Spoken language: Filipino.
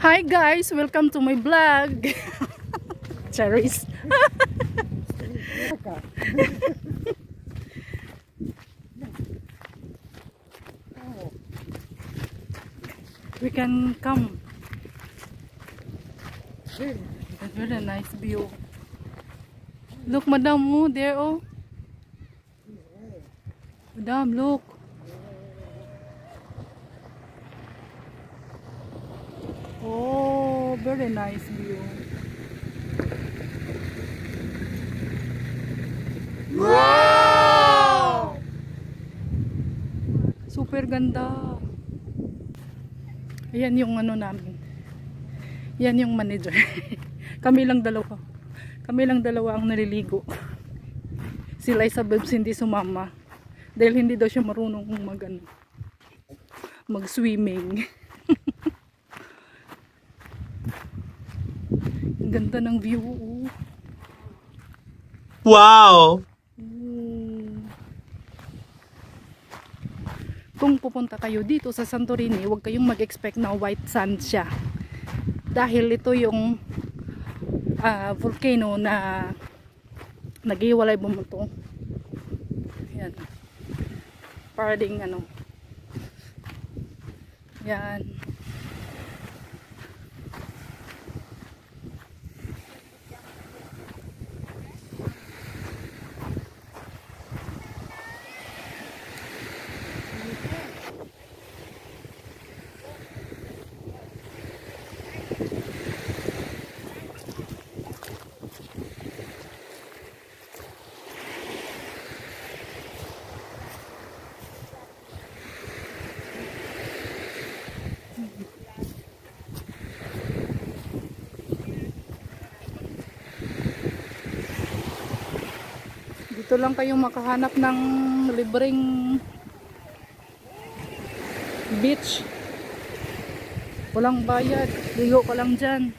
Hi guys, welcome to my vlog. Cherries. we can come. It's very nice view. Look, madam, oh, there, oh. Madam, look. Very nice view. Wow! Super ganda. Ayan yung ano namin. Yan yung manager. Kami lang dalawa. Kami lang dalawa ang naliligo. Si Liza Babs hindi sumama. Dahil hindi daw siya marunong mag ano, mag-swimming. Ang ganda ng view. Oh. Wow! Mm. Kung pupunta kayo dito sa Santorini, huwag kayong mag-expect na white sand siya. Dahil ito yung ah, volcano na naghiwalay bumuto. Yan. Para ding ano. Yan. Dito lang kayo makahanap ng libreng beach. Walang bayad. Ligo ka lang dyan.